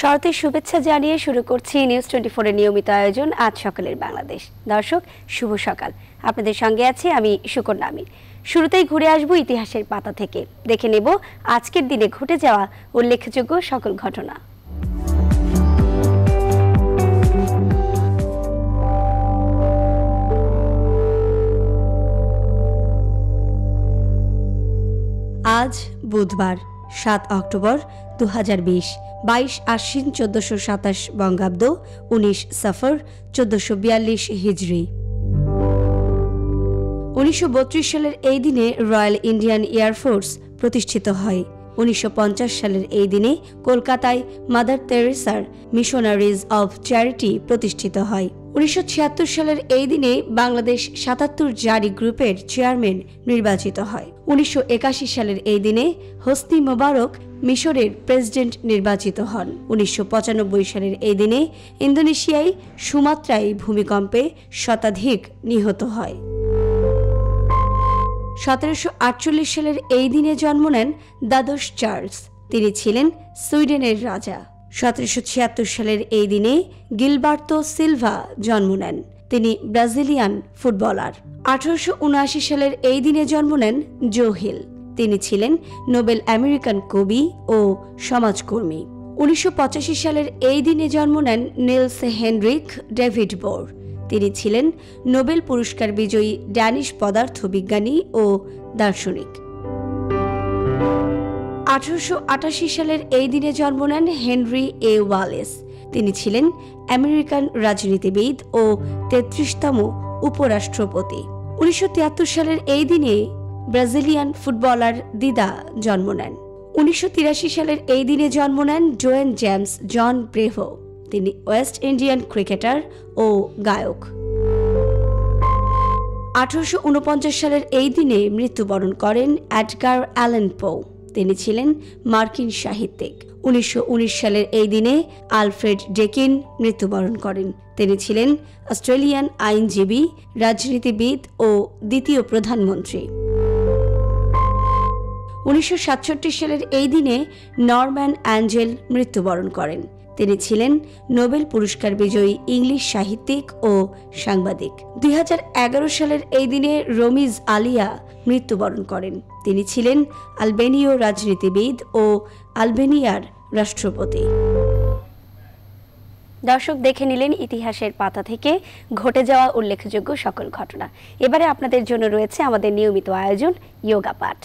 শরতের শুভেচ্ছা জানিয়ে শুরু করছি নিউজ টোয়েন্টি ফোরের নিয়মিত আয়োজন আজ সকালের বাংলাদেশ। দর্শক, শুভ সকাল। আপনাদের সঙ্গে আছি আমি সুকন্যা আমির। শুরুতেই ঘুরে আসব ইতিহাসের পাতা থেকে। দেখে নেব আজকের দিনে ঘটে যাওয়া উল্লেখযোগ্য সকল ঘটনা। আজ বুধবার, সাত অক্টোবর দু হাজার বিশ, বাইশ আশ্বিন চোদ্দশো সাতাশ বঙ্গাব্দ, উনিশ সফর, চোদ্দশো বিয়াল্লিশ হিজড়ি। উনিশশো সালের এই দিনে রয়্যাল ইন্ডিয়ান এয়ারফোর্স প্রতিষ্ঠিত হয়। উনিশশো সালের এই দিনে কলকাতায় মাদার তেরেসার মিশনারিজ অব চ্যারিটি প্রতিষ্ঠিত হয়। উনিশশো ছিয়াত্তর সালের এই দিনে বাংলাদেশ সাতাত্তর জারি গ্রুপের চেয়ারম্যান নির্বাচিত হয়। উনিশশো একাশি সালের এই দিনে হোসনি মোবারক মিশরের প্রেসিডেন্ট নির্বাচিত হন। উনিশশো পঁচানব্বই সালের এই দিনে ইন্দোনেশিয়ায় সুমাত্রায় ভূমিকম্পে শতাধিক নিহত হয়। সতেরোশো আটচল্লিশ সালের এই দিনে জন্ম নেন দ্বাদশ চার্লস। তিনি ছিলেন সুইডেনের রাজা। সতেরোশো ছিয়াত্তর সালের এই দিনে গিলবার্তো সিলভা জন্ম নেন। তিনি ব্রাজিলিয়ান ফুটবলার। আঠারোশো উনআশি সালের এই দিনে জন্ম নেন জো হিল তিনি ছিলেন নোবেল আমেরিকান কবি ও সমাজকর্মী। উনিশশো পঁচাশি সালের এই দিনে জন্ম নেন নিলস হেনরিক ডেভিড বোর। তিনি ছিলেন নোবেল পুরস্কার বিজয়ী ড্যানিশ পদার্থবিজ্ঞানী ও দার্শনিক। আঠারোশো আটাশি সালের এই দিনে জন্ম নেন হেনরি এ ওয়ালেস। তিনি ছিলেন আমেরিকান রাজনীতিবিদ ও তেত্রিশতম উপরাষ্ট্রপতি। উনিশশো তিয়াত্তর সালের এই দিনে ব্রাজিলিয়ান ফুটবলার দিদা জন্ম নেন। উনিশশো তিরাশি সালের এই দিনে জন্ম নেন জোয়েন জেমস জন ব্রেভো। তিনি ওয়েস্ট ইন্ডিয়ান ক্রিকেটার ও গায়ক। আঠারোশো উনপঞ্চাশ সালের এই দিনে মৃত্যুবরণ করেন অ্যাডগার অ্যালেন পো। তিনি ছিলেন মার্কিন সাহিত্যিক। উনিশশো উনিশ সালের এই দিনে আলফ্রেড ডেকিন মৃত্যুবরণ করেন। তিনি ছিলেন অস্ট্রেলিয়ান আইনজীবী, রাজনীতিবিদ ও দ্বিতীয় প্রধানমন্ত্রী। উনিশশো সাতষট্টি সালের এই দিনে নরম্যান অ্যাঞ্জেল মৃত্যুবরণ করেন। তিনি ছিলেন নোবেল পুরস্কার বিজয়ী ইংলিশ সাহিত্যিক ও সাংবাদিক। দুই হাজার এগারো সালের এই দিনে রমিজ আলিয়া মৃত্যুবরণ করেন। তিনি ছিলেন আলবেনীয় রাজনীতিবিদ ও আলবেনিয়ার রাষ্ট্রপতি। দর্শক, দেখে নিলেন ইতিহাসের পাতা থেকে ঘটে যাওয়া উল্লেখযোগ্য সকল ঘটনা। এবারে আপনাদের জন্য রয়েছে আমাদের নিয়মিত আয়োজন যোগা পাঠ।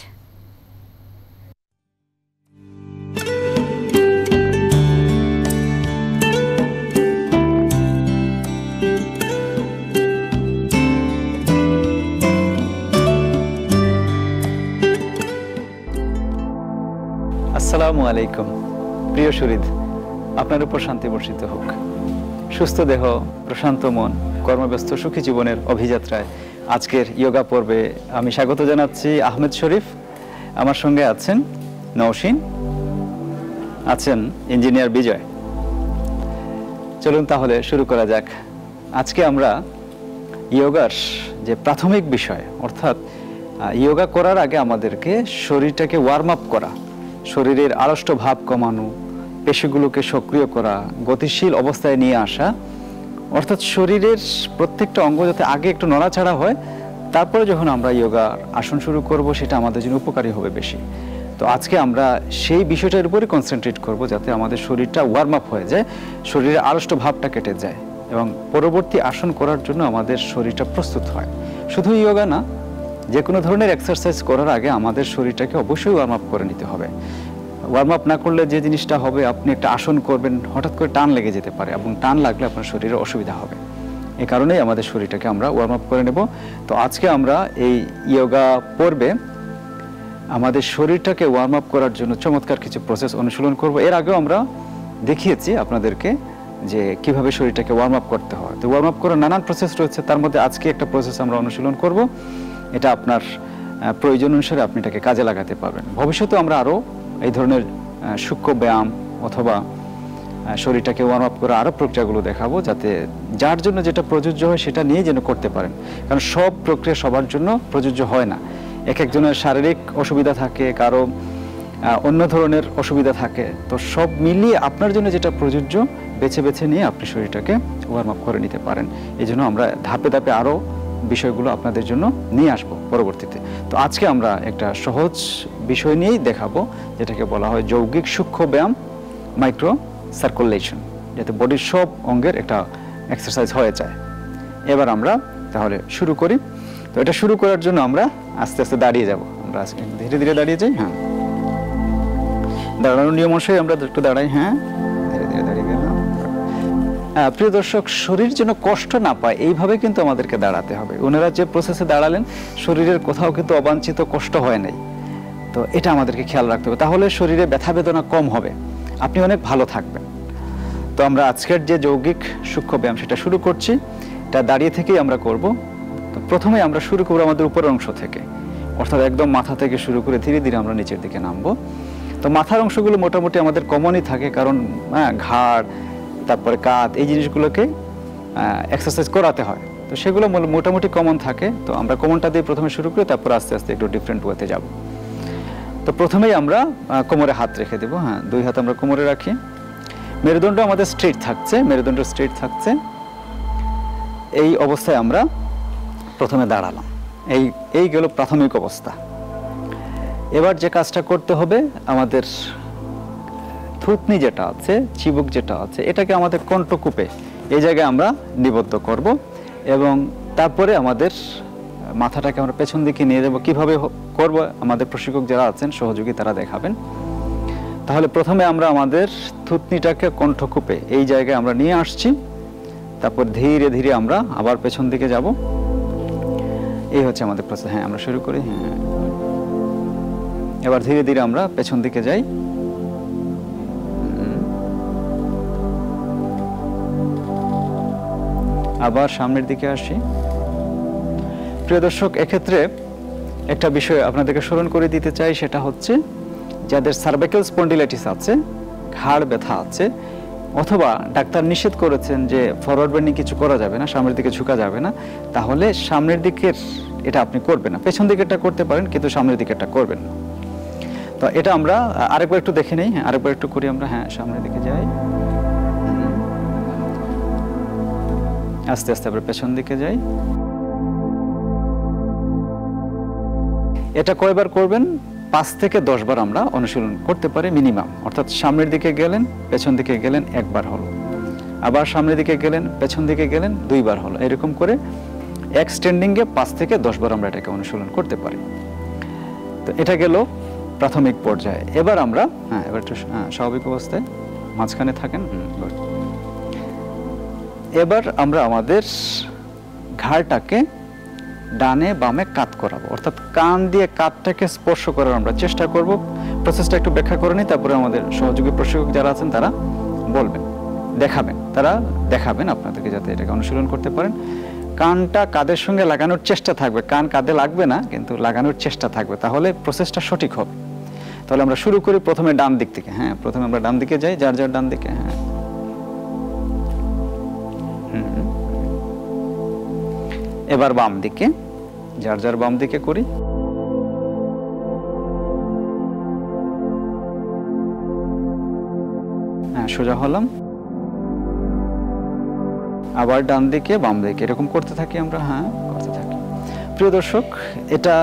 আসসালামু আলাইকুম। প্রিয় শরীদ আপনার উপর শান্তি বর্ষিত হোক। সুস্থ দেহ, প্রশান্ত মন, কর্মব্যস্ত সুখী জীবনের অভিযাত্রায় আজকের যোগা পর্বে আমি স্বাগত জানাচ্ছি আহমেদ শরীফ। আমার সঙ্গে আছেন নৌসিন আছেন ইঞ্জিনিয়ার বিজয়। চলুন তাহলে শুরু করা যাক। আজকে আমরা যোগার যে প্রাথমিক বিষয়, অর্থাৎ ইয়োগা করার আগে আমাদেরকে শরীরটাকে ওয়ার্ম আপ করা শরীরের আড়ষ্ট ভাব কমানো, পেশিগুলোকে সক্রিয় করা, গতিশীল অবস্থায় নিয়ে আসা। অর্থাৎ শরীরের প্রত্যেকটা অঙ্গ যাতে আগে একটু নড়াছাড়া হয়, তারপরে যখন আমরা যোগার আসন শুরু করব, সেটা আমাদের জন্য উপকারী হবে বেশি। তো আজকে আমরা সেই বিষয়টার উপরে কনসেন্ট্রেট করব যাতে আমাদের শরীরটা ওয়ার্ম আপ হয়ে যায়, শরীরের আড়ষ্ট ভাবটা কেটে যায় এবং পরবর্তী আসন করার জন্য আমাদের শরীরটা প্রস্তুত হয়। শুধু যোগা না যে কোনো ধরনের এক্সারসাইজ করার আগে আমাদের শরীরটাকে অবশ্যই ওয়ার্ম আপ করে নিতে হবে। ওয়ার্ম আপ না করলে যে জিনিসটা হবে, আপনি একটা আসন করবেন, হঠাৎ করে টান লেগে যেতে পারে এবং টান লাগলে আপনার শরীরে অসুবিধা হবে। এ কারণেই আমাদের শরীরটাকে আমরা ওয়ার্ম আপ করে নেব। তো আজকে আমরা এই ইয়োগা পর্বে আমাদের শরীরটাকে ওয়ার্ম আপ করার জন্য চমৎকার কিছু প্রসেস অনুশীলন করব। এর আগেও আমরা দেখিয়েছি আপনাদেরকে যে কীভাবে শরীরটাকে ওয়ার্ম আপ করতে হয়। তো ওয়ার্ম আপ করার নানান প্রসেস রয়েছে, তার মধ্যে আজকে একটা প্রসেস আমরা অনুশীলন করব। এটা আপনার প্রয়োজন অনুসারে আপনি এটাকে কাজে লাগাতে পারবেন। ভবিষ্যতে আমরা আরও এই ধরনের সূক্ষ্ম ব্যায়াম অথবা শরীরটাকে ওয়ার্ম আপ করে আরও প্রক্রিয়াগুলো দেখাবো যাতে যার জন্য যেটা প্রযোজ্য হয় সেটা নিয়ে যেন করতে পারেন। কারণ সব প্রক্রিয়া সবার জন্য প্রযোজ্য হয় না। এক একজনের শারীরিক অসুবিধা থাকে, কারও অন্য ধরনের অসুবিধা থাকে। তো সব মিলিয়ে আপনার জন্য যেটা প্রযোজ্য, বেছে বেছে নিয়ে আপনি শরীরটাকে ওয়ার্ম আপ করে নিতে পারেন। এই জন্য আমরা ধাপে ধাপে আরও বিষয়গুলো আপনাদের জন্য নিয়ে আসব পরবর্তীতে। তো আজকে আমরা একটা সহজ বিষয় নিয়েই দেখাবো, যেটাকে বলা হয় যৌগিক সূক্ষ্ম ব্যায়াম মাইক্রো সার্কুলেশন যাতে বডির সব অঙ্গের একটা এক্সারসাইজ হয়ে যায়। এবার আমরা তাহলে শুরু করি। তো এটা শুরু করার জন্য আমরা আস্তে আস্তে দাঁড়িয়ে যাব। আমরা আজকে ধীরে ধীরে দাঁড়িয়ে যাই হ্যাঁ? দাঁড়ানোর নিয়ম অনুসারে আমরা একটু দাঁড়াই হ্যাঁ? প্রিয় দর্শক, শরীর যেন কষ্ট না পায়, এইভাবে কিন্তু আমাদেরকে দাঁড়াতে হবে। ওনারা যে প্রসেসে দাঁড়ালেন, শরীরের কোথাও কিন্তু অবাঞ্ছিত কষ্ট হয় নাই। তো এটা আমাদেরকে খেয়াল রাখতে হবে। তাহলে শরীরে ব্যথা বেদনা কম হবে। আপনি অনেক ভালো থাকবেন। তো আমরা আজকের যে যৌগিক সূক্ষ্ম ব্যায়াম সেটা শুরু করছি। এটা দাঁড়িয়ে থেকেই আমরা করব। তো প্রথমে আমরা শুরু করব আমাদের উপরের অংশ থেকে। অর্থাৎ একদম মাথা থেকে শুরু করে ধীরে ধীরে আমরা নিচের দিকে নামবো। তো মাথার অংশগুলো মোটামুটি আমাদের কমনই থাকে, কারণ হ্যাঁ ঘাড় তারপরে কাত এই জিনিসগুলোকে এক্সারসাইজ করাতে হয়। তো সেগুলো মোটামুটি কমন থাকে। তো আমরা কমনটা দিয়ে প্রথমে শুরু করে, তারপর আস্তে আস্তে একটু ডিফারেন্ট ওয়েতে যাব। তো প্রথমেই আমরা কোমরে হাত রেখে দেবো হ্যাঁ দুই হাত আমরা কোমরে রাখি। মেরুদণ্ড আমাদের স্ট্রেট থাকছে, মেরুদণ্ড স্ট্রেট থাকছে। এই অবস্থায় আমরা প্রথমে দাঁড়ালাম। এই এই গেল প্রাথমিক অবস্থা। এবার যে কাজটা করতে হবে, আমাদের থুতনি যেটা আছে, চিবুক যেটা আছে, এটাকে আমাদের কণ্ঠকূপে এই জায়গায় আমরা নিবদ্ধ করব এবং তারপরে আমাদের মাথাটাকে আমরা পেছন দিকে নিয়ে যাব। কীভাবে করব? আমাদের প্রশিক্ষক যারা আছেন, সহযোগী তারা দেখাবেন। তাহলে প্রথমে আমরা আমাদের থুতনিটাকে কণ্ঠকূপে এই জায়গায় আমরা নিয়ে আসছি। তারপর ধীরে ধীরে আমরা আবার পেছন দিকে যাব। এই হচ্ছে আমাদের প্রসেস হ্যাঁ আমরা শুরু করি। হ্যাঁ। এবার ধীরে ধীরে আমরা পেছন দিকে যাই। আবার সামনের দিকে আসি। প্রিয় দর্শক, এক্ষেত্রে একটা বিষয় আপনাদেরকে স্মরণ করে দিতে চাই, সেটা হচ্ছে যাদের সার্ভাইকাল স্পন্ডিলাইটিস আছে, ঘাড় ব্যথা আছে, অথবা ডাক্তার নিষেধ করেছেন যে ফরওয়ার্ড বেন্ডিং কিছু করা যাবে না, সামনের দিকে ঝুঁকা যাবে না, তাহলে সামনের দিকের এটা আপনি করবেন না। পেছন দিকেরটা করতে পারেন, কিন্তু সামনের দিকেরটা করবেন না। তো এটা আমরা আরেকবার একটু দেখে নেই, আরেকবার একটু করি আমরা। হ্যাঁ সামনের দিকে যাই। আস্তে আস্তে আবার পেছন দিকে যাই। এটা কয়বার করবেন? পাঁচ থেকে দশ বার আমরা অনুশীলন করতে পারি মিনিমাম। অর্থাৎ সামনের দিকে গেলেন পেছন দিকে গেলেন একবার হলো। আবার সামনের দিকে গেলেন পেছন দিকে গেলেন দুইবার হলো। এরকম করে এক্সটেন্ডিংয়ে পাঁচ থেকে দশ বার আমরা এটাকে অনুশীলন করতে পারি। তো এটা গেল প্রাথমিক পর্যায়ে। এবার আমরা হ্যাঁ এবার একটু হ্যাঁ, স্বাভাবিক অবস্থায় মাঝখানে থাকেন. এবার আমরা আমাদের ঘাড়টাকে ডানে বামে কাত করাবো। অর্থাৎ কান দিয়ে কাতটাকে স্পর্শ করার আমরা চেষ্টা করব। প্রসেসটা একটু ব্যাখ্যা করে নিই, তারপরে আমাদের সহযোগী প্রশিক্ষক যারা আছেন তারা বলবেন, দেখাবেন। তারা দেখাবেন আপনাদেরকে যাতে এটাকে অনুশীলন করতে পারেন। কানটা কাদের সঙ্গে লাগানোর চেষ্টা থাকবে? কান কাঁধে লাগবে না, কিন্তু লাগানোর চেষ্টা থাকবে। তাহলে প্রসেসটা সঠিক হবে। তাহলে আমরা শুরু করি প্রথমে ডান দিক থেকে। হ্যাঁ প্রথমে আমরা ডান দিকে যাই, যার যার ডান দিকে। হ্যাঁ। এবার বাম দিকে, যার যার বাম দিকে করি। হ্যাঁ সোজা হলাম। আবার ডান দিকে, বাম দিকে, এরকম করতে থাকি আমরা হ্যাঁ করতে থাকি। প্রিয় দর্শক, এটা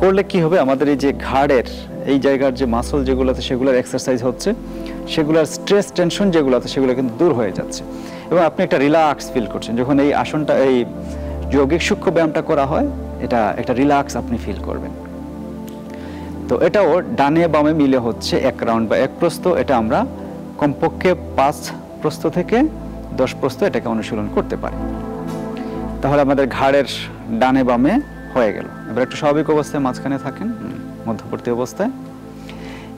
করলে কি হবে? আমাদের এই যে ঘাড়ের, এই জায়গার যে মাসল যেগুলো আছে, সেগুলোর এক্সারসাইজ হচ্ছে। সেগুলোর স্ট্রেস টেনশন যেগুলো আছে সেগুলো কিন্তু দূর হয়ে যাচ্ছে। এবং আপনি একটা রিল্যাক্স ফিল করছেন। যখন এই আসনটা, এই যৌগিক সূক্ষ্ম ব্যায়ামটা করা হয়, এটা একটা রিল্যাক্স আপনি ফিল করবেন। তো এটাও ডানে বামে মিলে হচ্ছে এক রাউন্ড বা এক প্রস্থ। এটা আমরা কমপক্ষে পাঁচ প্রস্ত থেকে দশ প্রস্ত এটাকে অনুশীলন করতে পারি। তাহলে আমাদের ঘাড়ের ডানে বামে হয়ে গেল। এবার একটু স্বাভাবিক অবস্থায় মাঝখানে থাকেন মধ্যবর্তী অবস্থায়।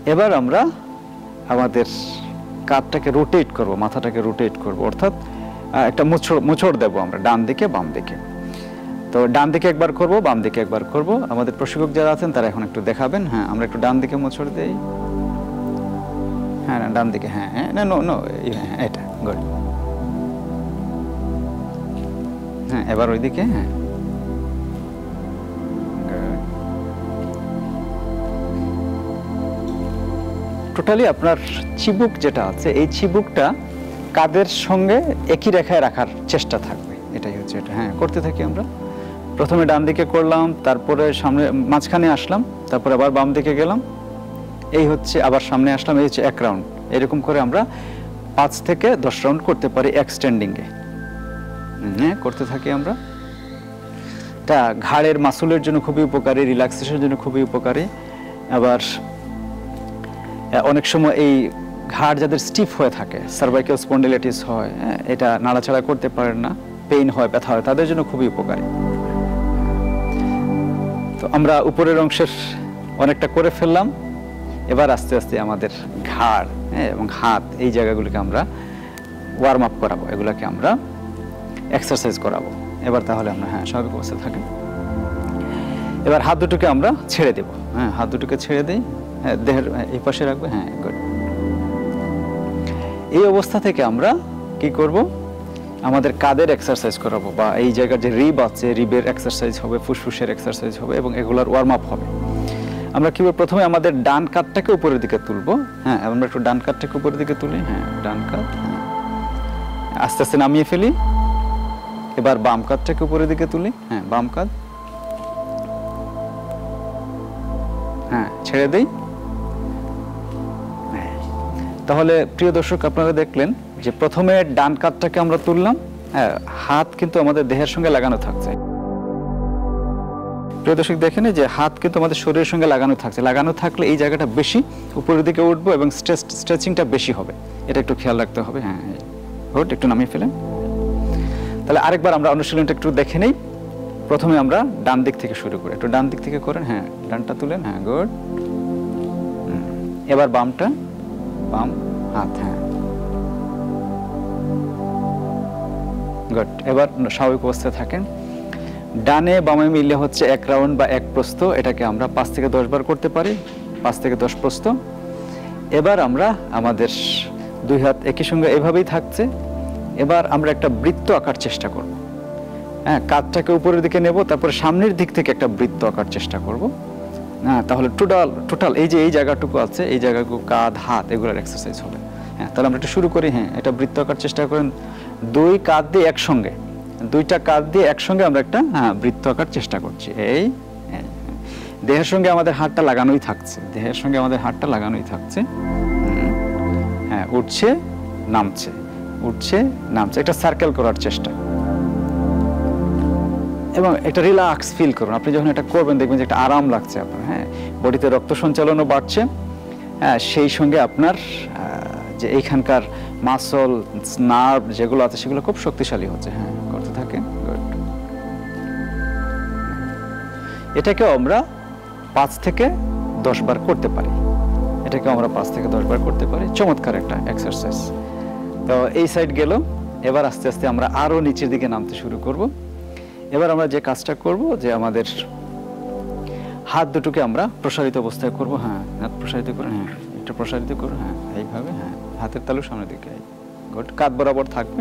এবার আমরা আমাদের কাঁধটাকে রোটেট করব, মাথাটাকে রোটেট করব। অর্থাৎ একটা মুছড় মুছড় দেবো আমরা, ডান দিকে, বাম দিকে। তো ডান দিকে একবার করব, বাম দিকে একবার করব। আমাদের প্রশিক্ষক যারা আছেন, তারা এখন একটু দেখাবেন। হ্যাঁ আমরা একটু ডান দিকে মোচড় দেই। হ্যাঁ না, ডান দিকে হ্যাঁ হ্যাঁ না নো নো হ্যাঁ এটা গুড হ্যাঁ এবার ওইদিকে হ্যাঁ। টোটালি আপনার চিবুক যেটা আছে, এই চিবুকটা কাদের সঙ্গে একই রেখায় রাখার চেষ্টা থাকবে? এটাই হচ্ছে এটা। হ্যাঁ করতে থাকি আমরা। প্রথমে ডান দিকে করলাম, তারপরে সামনে, মাঝখানে আসলাম, তারপরে আবার বাম দিকে গেলাম। এই হচ্ছে আবার সামনে আসলাম, এই হচ্ছে এক রাউন্ড এরকম করে আমরা পাঁচ থেকে দশ রাউন্ড করতে পারি এক্সটেন্ডিংয়ে হ্যাঁ করতে থাকি আমরা। তা ঘাড়ের মাসুলের জন্য খুবই উপকারী রিল্যাক্সেশনের জন্য খুবই উপকারী। আবার অনেক সময় এই ঘাড় যাদের স্টিফ হয়ে থাকে সার্ভাইকাল স্পন্ডিলাইটিস হয় হ্যাঁ, এটা নাড়াচাড়া করতে পারেন না পেইন হয় ব্যথা হয় তাদের জন্য খুবই উপকারী। তো আমরা উপরের অংশের অনেকটা করে ফেললাম এবার আস্তে আস্তে আমাদের ঘাড় হ্যাঁ এবং হাত এই জায়গাগুলিকে আমরা ওয়ার্ম আপ করাবো এগুলোকে আমরা এক্সারসাইজ করাবো। এবার তাহলে আমরা হ্যাঁ স্বাভাবিক অবস্থায় থাকি এবার হাত দুটোকে আমরা ছেড়ে দেব হ্যাঁ হাত দুটোকে ছেড়ে দিই। হ্যাঁ দেহের হ্যাঁ, এই পাশে রাখব হ্যাঁ গুড এই অবস্থা থেকে আমরা কি করব? আমাদের কাদের এক্সারসাইজ করাবো? বা এই জায়গার যে রিব আছে রিবের এক্সারসাইজ হবে ফুসফুসের এক্সারসাইজ হবে এবং এগুলার ওয়ার্ম আপ হবে। আমরা কি প্রথমে আমাদের ডান কাতটাকে উপরের দিকে তুলবো। হ্যাঁ আমরা একটু ডান কাতটাকে উপরের দিকে তুলি। হ্যাঁ ডান কাত হ্যাঁ। আস্তে আস্তে নামিয়ে ফেলি। এবার বাম কাতটাকে উপরের দিকে তুলি। হ্যাঁ বাম কাত। হ্যাঁ ছেড়ে দেই। তাহলে প্রিয় দর্শক, আপনারা দেখলেন যে প্রথমে ডান কাতটাকে আমরা তুললাম হ্যাঁ হাত কিন্তু আমাদের দেহের সঙ্গে লাগানো থাকছে। প্রিয় দর্শক, দেখেন যে হাত কিন্তু আমাদের শরীরের সঙ্গে লাগানো থাকছে। লাগানো থাকলে এই জায়গাটা বেশি, উপরের দিকে উঠবো এবং স্ট্রেচ স্ট্রেচিংটা বেশি হবে। এটা একটু খেয়াল রাখতে হবে হ্যাঁ গুড একটু নামিয়ে ফেলেন। তাহলে আরেকবার আমরা অনুশীলনটা একটু দেখে নেই। প্রথমে আমরা ডান দিক থেকে শুরু করি। একটু ডান দিক থেকে করেন হ্যাঁ ডানটা তুলেন হ্যাঁ গুড। এবার বামটা। বাম হাত হ্যাঁ। গুড এবার স্বাভাবিক অবস্থায় থাকেন। ডানে বামে মিলে হচ্ছে এক রাউন্ড বা এক প্রস্থ, এটাকে আমরা পাঁচ থেকে দশ বার করতে পারি, পাঁচ থেকে দশ প্রস্থ। এবার আমরা আমাদের দুই হাত একই সঙ্গে এভাবেই থাকছে। এবার আমরা একটা বৃত্ত আঁকার চেষ্টা করব। হ্যাঁ কাঁধটাকে উপরের দিকে নেব, তারপরে সামনের দিক থেকে একটা বৃত্ত আঁকার চেষ্টা করব। হ্যাঁ তাহলে টোটাল টোটাল এই যে এই জায়গাটুকু আছে, এই জায়গাটুকু কাঁধ, হাত, এগুলোর এক্সারসাইজ হবে। হ্যাঁ তাহলে আমরা একটু শুরু করি হ্যাঁ এটা বৃত্ত আঁকার চেষ্টা করেন। দুই কাঁধ দিয়ে একসঙ্গে, দুইটা কাঁধ দিয়ে একসঙ্গে আমরা একটা হ্যাঁ বৃত্ত আঁকার চেষ্টা করছি। এই। দেহের সঙ্গে আমাদের হাতটা লাগানোই থাকছে, দেহের সঙ্গে আমাদের হাতটা লাগানোই থাকছে। হ্যাঁ উঠছে, নামছে উঠছে, নামছে। একটা সার্কেল করার চেষ্টা। এবং একটা রিল্যাক্স ফিল করুন। আপনি যখন এটা করবেন, দেখবেন যে একটা আরাম লাগছে আপনার হ্যাঁ? বডিতে রক্ত সঞ্চালনও বাড়ছে। হ্যাঁ সেই সঙ্গে আপনার যে এইখানকার মাসল নার্ভ যেগুলো আছে, সেগুলো খুব শক্তিশালী হচ্ছে। হ্যাঁ করতে থাকে গুড এটাকেও আমরা পাঁচ থেকে দশ বার করতে পারি। এটাকেও আমরা পাঁচ থেকে দশ বার করতে পারি। চমৎকার একটা এক্সারসাইজ তো এই সাইড গেল এবার আস্তে আস্তে আমরা আরও নিচের দিকে নামতে শুরু করব। এবার আমরা যে কাজটা করব যে আমাদের হাত দুটোকে আমরা প্রসারিত অবস্থায় করব হ্যাঁ হাত প্রসারিত করে হ্যাঁ একটু প্রসারিত করুন হ্যাঁ এইভাবে হ্যাঁ হাতের তালু সামনের দিকে গুড কাত বরাবর থাকবে।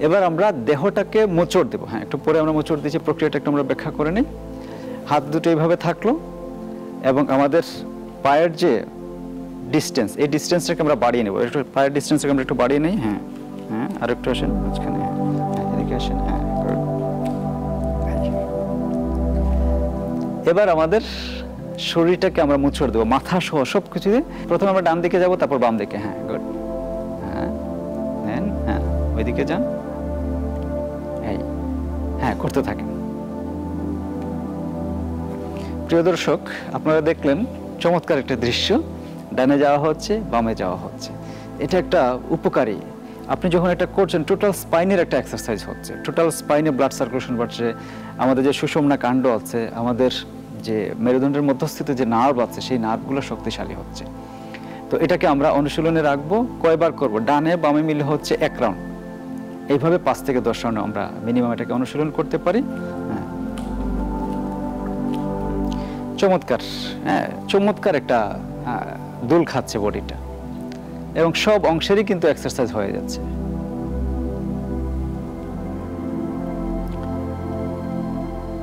এবার আমরা দেহটাকে মোচড় দেবো হ্যাঁ একটু পরে আমরা মোচড় দিয়েছি প্রক্রিয়াটা একটু আমরা ব্যাখ্যা করে নিই। হাত দুটো এইভাবে থাকল এবং আমাদের পায়ের যে ডিস্টেন্স এই ডিস্টেন্সটাকে আমরা বাড়িয়ে নেব একটু পায়ের ডিস্টেন্সটাকে আমরা একটু বাড়িয়ে নিই হ্যাঁ হ্যাঁ আর একটু আসেন মাঝখানে হ্যাঁ, এদিকে আসেন হ্যাঁ এবার আমাদের শরীরটাকে আমরা মুচড় দেবো, মাথা সহ সব কিছু দিয়ে। প্রথমে আমরা ডান দিকে যাব, তারপর বাম দিকে। হ্যাঁ গুড হ্যাঁ দেন হ্যাঁ ওইদিকে যান। হ্যাঁ করতে থাকেন। প্রিয় দর্শক, আপনারা দেখলেন চমৎকার একটা দৃশ্য। ডানে যাওয়া হচ্ছে, বামে যাওয়া হচ্ছে। এটা একটা উপকারী। আপনি যখন এটা করছেন টোটাল স্পাইনের একটা এক্সারসাইজ হচ্ছে। টোটাল স্পাইনে ব্লাড সার্কুলেশন বাড়ছে, আমাদের যে সুষমনা কাণ্ড আছে, আমাদের যে মেরুদণ্ডের মধ্যস্থিত যে নার্ভ আছে, সেই নার্ভগুলো শক্তিশালী হচ্ছে। তো এটাকে আমরা অনুশীলনে রাখব, কয়বার করব? ডানে বামে মিলে হচ্ছে এক রাউন্ড এইভাবে পাঁচ থেকে দশ রাউন্ড আমরা মিনিমাম এটাকে অনুশীলন করতে পারি। হ্যাঁ। চমৎকার। হ্যাঁ চমৎকার একটা দুল খাচ্ছে বডিটা। এবং সব অংশেরই কিন্তু এক্সারসাইজ হয়ে যাচ্ছে।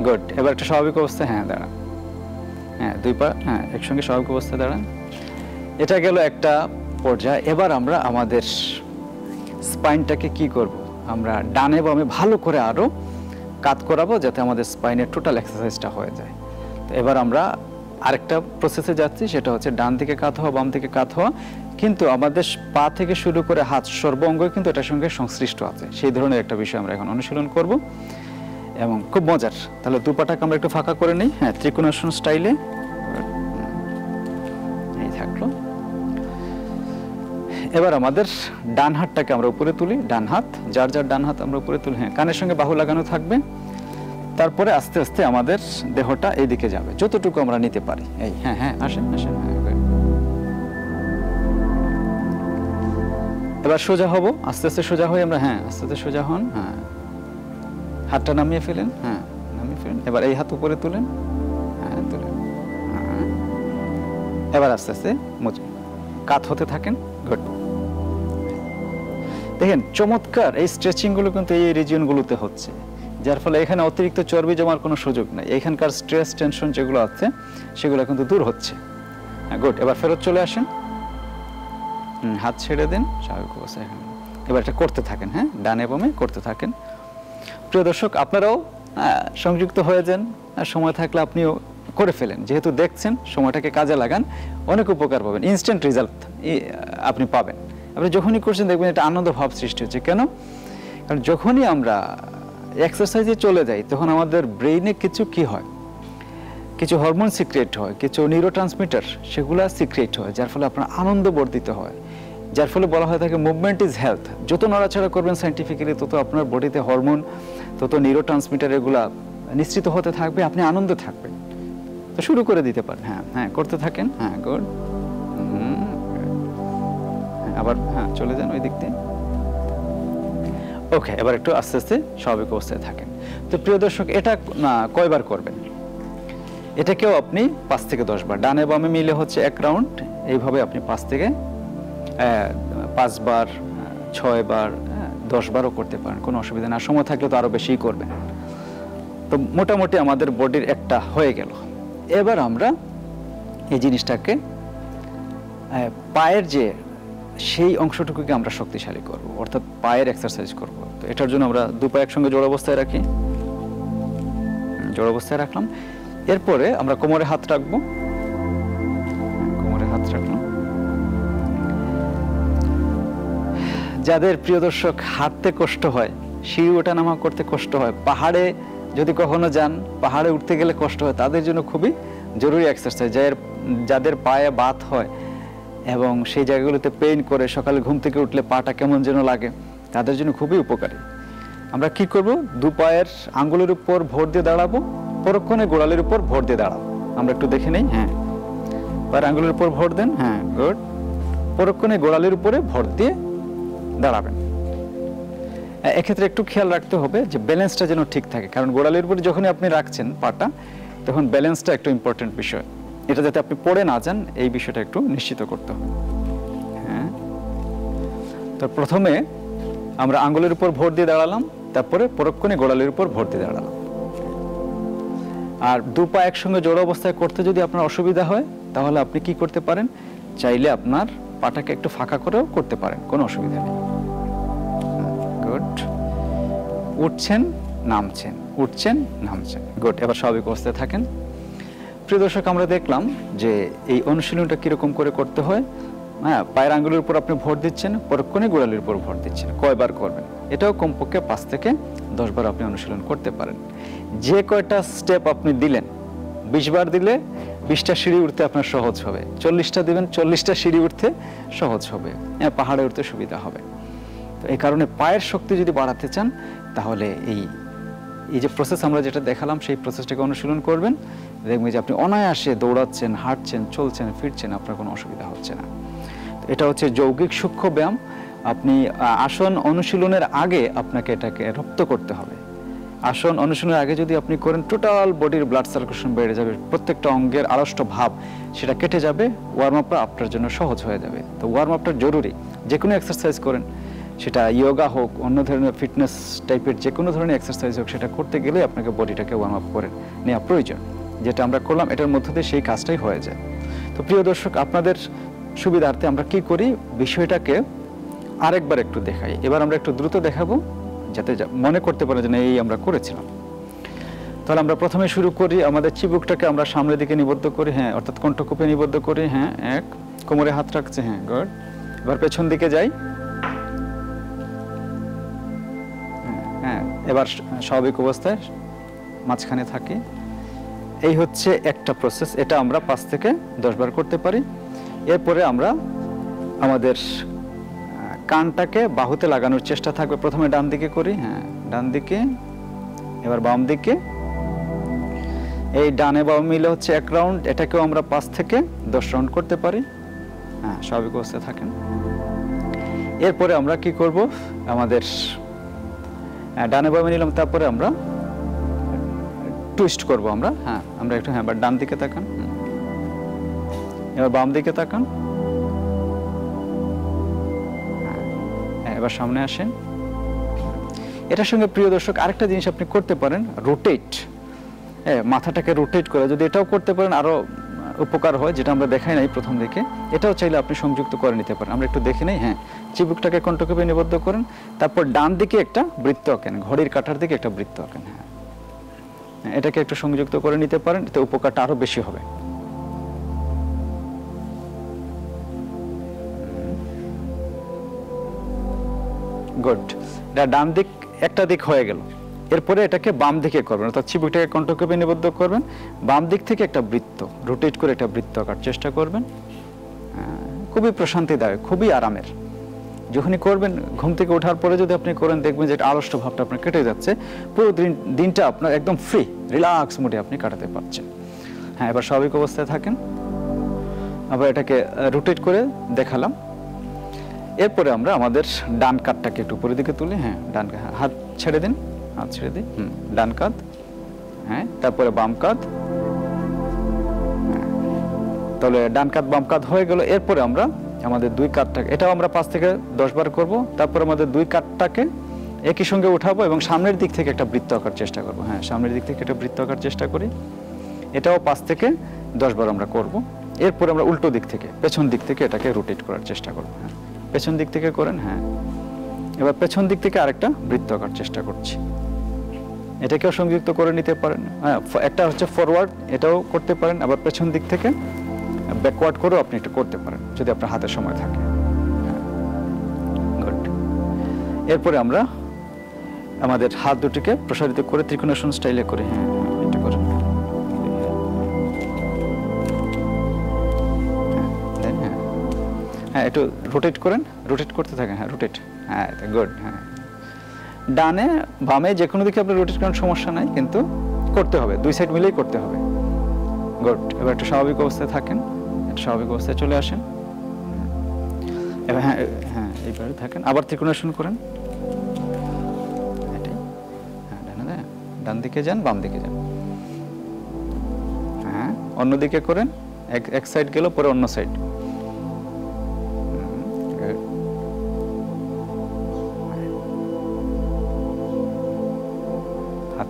গুড এবার একটা স্বাভাবিক অবস্থা হ্যাঁ দাঁড়ান। হ্যাঁ দুই পা হ্যাঁ একসঙ্গে স্বাভাবিক অবস্থায় দাঁড়ান। এটা গেল একটা পর্যায়ে। এবার আমরা আমাদের স্পাইনটাকে কি করব? আমরা ডানে বামে ভালো করে আরও কাত করাবো যাতে আমাদের স্পাইনের টোটাল এক্সারসাইজটা হয়ে যায়। তো এবার আমরা আরেকটা প্রসেসে যাচ্ছি, সেটা হচ্ছে ডান দিকে কাত হওয়া, বাম দিকে কাত হওয়া। কিন্তু আমাদের পা থেকে শুরু করে হাত সর্বঙ্গ কিন্তু এটার সঙ্গে সংশ্লিষ্ট আছে। সেই ধরনের একটা বিষয় আমরা এখন অনুশীলন করব। এবং খুব মজার। তাহলে দুপাটাকে আমরা একটু ফাঁকা করে নিই। হ্যাঁ ত্রিকোণাসন স্টাইলে। এই থাকল। এবার আমাদের ডান হাতটাকে আমরা উপরে তুলি ডান হাত। যার যার ডান হাত আমরা উপরে তুলি। হ্যাঁ কানের সঙ্গে বাহু লাগানো থাকবে। তারপরে আস্তে আস্তে আমাদের দেহটা এইদিকে যাবে। যতটুকু আমরা নিতে পারি। এই হ্যাঁ হ্যাঁ আসেন আসেন হ্যাঁ, এবার। সোজা হব। আস্তে আস্তে সোজা হই আমরা হ্যাঁ আস্তে আস্তে সোজা হন। হ্যাঁ। হাতটা নামিয়ে ফেলেন। হ্যাঁ। নামিয়ে ফেলেন। এবার এই হাত উপরে তুলেন। হ্যাঁ তুলেন। হ্যাঁ। এবার আস্তে আস্তে মুচ- কাত হতে থাকেন। গুড দেখেন চমৎকার এই স্ট্রেচিংগুলো কিন্তু এই রিজিয়ন গুলোতে হচ্ছে। যার ফলে এখানে অতিরিক্ত চর্বি জমার কোনো সুযোগ নাই। এখানকার স্ট্রেস টেনশন যেগুলো আছে সেগুলো কিন্তু দূর হচ্ছে। হ্যাঁ গুড এবার ফেরত চলে আসেন। হাত ছেড়ে দেন। স্বাভাবিক অবস্থায় এখানে। এবার এটা করতে থাকেন হ্যাঁ? ডানে বামে করতে থাকেন। প্রিয় দর্শক, আপনারাও সংযুক্ত হয়ে যান আর সময় থাকলে আপনিও করে ফেলেন। যেহেতু দেখছেন, সময়টাকে কাজে লাগান, অনেক উপকার পাবেন ইনস্ট্যান্ট রেজাল্ট আপনি পাবেন। আপনি যখনই করছেন, দেখবেন এটা আনন্দ ভাব সৃষ্টি হচ্ছে। কেন? কারণ যখনই আমরা এক্সারসাইজে চলে যাই, তখন আমাদের ব্রেইনে কিছু কি হয়? কিছু হরমোন সিক্রেট হয়, কিছু নিউরো সেগুলো সিক্রেট হয়, যার ফলে আপনার আনন্দ বর্ধিত হয়। যার ফলে বলা হয় থাকে মুভমেন্ট ইজ হেলথ যত নড়াচড়া করবেন সাইন্টিফিক্যালি তত আপনার বডিতে হরমোন তত নিউরো ট্রান্সমিটার এগুলা নিশ্চিত হতে থাকবে, আপনি আনন্দে থাকবেন। তো শুরু করে দিতে পারেন। হ্যাঁ হ্যাঁ করতে থাকেন। হ্যাঁ গুড। আবার হ্যাঁ চলে যান ওই দিক দিয়ে। ওকে এবার একটু আস্তে আস্তে স্বাভাবিক অবস্থায় থাকেন। তো প্রিয় দর্শক, এটা কয়বার করবেন? এটাকেও আপনি পাঁচ থেকে দশ বার। ডানে বামে মিলে হচ্ছে এক রাউন্ড এইভাবে আপনি পাঁচ থেকে পাঁচবার ছয়বার হ্যাঁ, দশ বারও করতে পারেন কোনো অসুবিধা না সময় থাকলে তো আরও বেশিই করবেন। তো মোটামুটি আমাদের বডির একটা হয়ে গেল। এবার আমরা এই জিনিসটাকে পায়ের যে সেই অংশটুকুকে আমরা শক্তিশালী করব অর্থাৎ পায়ের এক্সারসাইজ করব। তো এটার জন্য আমরা দু পা একসঙ্গে জোড় অবস্থায় রাখি। জোড় অবস্থায় রাখলাম। এরপরে আমরা কোমরে হাত রাখব। যাদের প্রিয় দর্শক হাঁটতে কষ্ট হয়, সিঁড়ি ওঠা নামা করতে কষ্ট হয়, পাহাড়ে যদি কখনো যান, পাহাড়ে উঠতে গেলে কষ্ট হয়, তাদের জন্য খুবই জরুরি এক্সারসাইজ যাদের যাদের পায়ে বাত হয় এবং সেই জায়গাগুলোতে পেইন করে, সকালে ঘুম থেকে উঠলে পাটা কেমন যেন লাগে, তাদের জন্য খুবই উপকারী। আমরা কি করব? দু পায়ের আঙ্গুলের উপর ভর দিয়ে দাঁড়াবো, পরক্ষণে গোড়ালির উপর ভর দিয়ে দাঁড়াবো। আমরা একটু দেখে নেই? হ্যাঁ। পায়ের আঙ্গুলের উপর ভর দেন? হ্যাঁ গুড। পরক্ষণে গোড়ালির উপরে ভর দিয়ে দাঁড়াবেন। এক্ষেত্রে একটু খেয়াল রাখতে হবে যে ব্যালেন্সটা যেন ঠিক থাকে। কারণ গোড়ালির উপরে যখনই আপনি রাখছেন পাটা, তখন ব্যালেন্সটা একটু ইম্পর্টেন্ট বিষয়। এটা যাতে আপনি পড়ে না যান, এই বিষয়টা একটু নিশ্চিত করতে হবে। হ্যাঁ? তো প্রথমে আমরা আঙ্গুলের উপর ভর দিয়ে দাঁড়ালাম, তারপরে পরক্ষণে গোড়ালির উপর ভর দিয়ে দাঁড়ালাম। আর দু পা একসঙ্গে জোড় অবস্থায় করতে যদি আপনার অসুবিধা হয়, তাহলে আপনি কি করতে পারেন? চাইলে আপনার পাটাকে একটু ফাঁকা করেও করতে পারেন, কোনো অসুবিধা নেই। গুড উঠছেন নামছেন উঠছেন নামছেন। গুড এবার স্বাভাবিক অবস্থায় থাকেন। প্রিয় দর্শক আমরা দেখলাম যে এই অনুশীলনটা কীরকম করে করতে হয়। হ্যাঁ পায়ের আঙ্গুলের উপর আপনি ভর দিচ্ছেন পরক্ষণে গোড়ালির উপর ভর দিচ্ছেন কয়বার করবেন। এটাও কমপক্ষে পাঁচ থেকে দশ বার আপনি অনুশীলন করতে পারেন। যে কয়টা স্টেপ আপনি দিলেন বিশ বার দিলে বিশটা সিঁড়ি উঠতে আপনার সহজ হবে। চল্লিশটা দিবেন চল্লিশটা সিঁড়ি উঠতে সহজ হবে। হ্যাঁ, পাহাড়ে উঠতে সুবিধা হবে। তো এই কারণে পায়ের শক্তি যদি বাড়াতে চান, তাহলে এই এই যে প্রসেস আমরা যেটা দেখালাম, সেই প্রসেসটাকে অনুশীলন করবেন। দেখবেন যে আপনি অনায়াসে দৌড়াচ্ছেন, হাঁটছেন, চলছেন, ফিরছেন, আপনার কোনো অসুবিধা হচ্ছে না। এটা হচ্ছে যৌগিক সূক্ষ্ম ব্যায়াম। আপনি আসন অনুশীলনের আগে আপনাকে এটাকে রপ্ত করতে হবে। আসন অনুশীলনের আগে যদি আপনি করেন টোটাল বডির ব্লাড সার্কুলেশন বেড়ে যাবে, প্রত্যেকটা অঙ্গের আড়ষ্ট ভাব সেটা কেটে যাবে ওয়ার্ম আপটা আপনার জন্য সহজ হয়ে যাবে। তো ওয়ার্ম আপটা জরুরি। যে কোনো এক্সারসাইজ করেন সেটা ইয়োগা হোক অন্য ধরনের ফিটনেস টাইপের যে কোনো ধরনের এক্সারসাইজ হোক সেটা করতে গেলে আপনাকে বডিটাকে ওয়ার্ম আপ করে নেওয়া প্রয়োজন। যেটা আমরা করলাম এটার মধ্যে দিয়ে সেই কাজটাই হয়ে যায়। তো প্রিয় দর্শক আপনাদের সুবিধার্থে আমরা কি করি? বিষয়টাকে আরেকবার একটু দেখাই। এবার আমরা একটু দ্রুত দেখাবো যাতে মনে করতে পারে যে না, এই আমরা করেছিলাম। তাহলে আমরা প্রথমে শুরু করি আমাদের চিবুকটাকে আমরা সামনের দিকে নিবদ্ধ করি হ্যাঁ অর্থাৎ কণ্ঠকূপে নিবদ্ধ করি হ্যাঁ এক কোমরে হাত রাখছে হ্যাঁ গুড এবার পেছন দিকে যাই। এবার স্বাভাবিক অবস্থায় মাঝখানে থাকি। এই হচ্ছে একটা প্রসেস এটা আমরা পাঁচ থেকে দশ বার করতে পারি। এরপরে আমরা আমাদের কানটাকে বাহুতে লাগানোর চেষ্টা থাকবে। প্রথমে ডান দিকে করি হ্যাঁ ডান দিকে, এবার বাম দিকে। এই ডানে বাম মিলে হচ্ছে এক রাউন্ড এটাকেও আমরা পাঁচ থেকে দশ রাউন্ড করতে পারি। হ্যাঁ স্বাভাবিক অবস্থায় থাকেন। এরপরে আমরা কি করব? আমাদের ডানে বামে নিলাম তারপরে আমরা টুইস্ট করব আমরা। হ্যাঁ আমরা একটু হ্যাঁ ডান দিকে তাকান। এবার বাম দিকে তাকান। হ্যাঁ, এবার সামনে আসেন। এটার সঙ্গে প্রিয় দর্শক আরেকটা জিনিস আপনি করতে পারেন রোটেট হ্যাঁ মাথাটাকে রোটেট করে যদি এটাও করতে পারেন আরও উপকার হয়, যেটা আমরা দেখাই নাই প্রথম দিকে, এটাও চাইলে আপনি সংযুক্ত করে নিতে পারেন। আমরা একটু দেখে নেই হ্যাঁ। চিবুকটাকে কণ্ঠকূপে নিবদ্ধ করেন, তারপর ডান দিকে একটা বৃত্ত আঁকেন, ঘড়ির কাঁটার দিকে একটা বৃত্ত আঁকেন হ্যাঁ। এটাকে একটু সংযুক্ত করে নিতে পারেন, এতে উপকারটা আরও বেশি হবে। গুড। ডান দিক, একটা দিক হয়ে গেল। এরপরে এটাকে বাম দিকে করবেন, অর্থাৎ চিবুকটাকে কণ্ঠকূপে নিবদ্ধ করবেন। বাম দিক থেকে একটা বৃত্ত রোটেট করে একটা বৃত্ত আঁকার চেষ্টা করবেন। খুবই প্রশান্তিদায়ক, খুবই আরামের। যখনই করবেন, ঘুম থেকে ওঠার পরে যদি আপনি করেন, দেখবেন যে আলস্য ভাবটা আপনার কেটে যাচ্ছে। পুরো দিন, দিনটা আপনার একদম ফ্রি রিল্যাক্স মুডে আপনি কাটাতে পারছেন। হ্যাঁ এবার স্বাভাবিক অবস্থায় থাকেন। আবার এটাকে রোটেট করে দেখালাম। এরপরে আমরা আমাদের ডান কাতটাকে একটু উপরের দিকে তুলি। হ্যাঁ ডান হাত ছেড়ে দিন। হাত ছেড়ে দিন হুম, ডান কাত। হ্যাঁ তারপরে বাম কাত। হ্যাঁ। তাহলে ডান কাত, বাম কাত হয়ে গেল। এরপরে আমরা আমাদের দুই কাতটাকে, এটাও আমরা পাঁচ থেকে দশ বার করব। তারপর আমাদের দুই কাতটাকে একই সঙ্গে উঠাবো এবং সামনের দিক থেকে একটা বৃত্ত আঁকার চেষ্টা করব। হ্যাঁ সামনের দিক থেকে একটা বৃত্ত আঁকার চেষ্টা করি। এটাও পাঁচ থেকে দশ বার আমরা করব। এরপরে আমরা উল্টো দিক থেকে, পেছন দিক থেকে এটাকে রোটেট করার চেষ্টা করব। হ্যাঁ পেছন দিক থেকে করেন। হ্যাঁ এবার পেছন দিক থেকে আরেকটা বৃত্ত আঁকার চেষ্টা করছি। এটাকেও সংযুক্ত করে নিতে পারেন। হ্যাঁ একটা হচ্ছে ফরওয়ার্ড এটাও করতে পারেন। আবার পেছন দিক থেকে ব্যাকওয়ার্ড করেও আপনি এটা করতে পারেন, যদি আপনার হাতে সময় থাকে। গুড এরপরে আমরা আমাদের হাত দুটিকে প্রসারিত করে ত্রিকোণাসন স্টাইলে করি। হ্যাঁ এটা করেন। হ্যাঁ হ্যাঁ একটু রোটেট করেন। রোটেট করতে থাকেন। হ্যাঁ রোটেট হ্যাঁ গুড হ্যাঁ। ডানে, বামে যে কোনো দিকে আপনি রোটেট করার সমস্যা নাই, কিন্তু করতে হবে। দুই সাইড মিলেই করতে হবে। গুড এবার একটু স্বাভাবিক অবস্থায় থাকেন, একটু স্বাভাবিক অবস্থায় চলে আসেন। এবার হ্যাঁ হ্যাঁ এইভাবে থাকেন, আবার ত্রিকোণাসন করেন। এটাই। হ্যাঁ ডানে ডানে। দিকে যান, বাম দিকে যান। হ্যাঁ অন্য দিকে করেন, এক এক সাইড গেল, পরে অন্য সাইড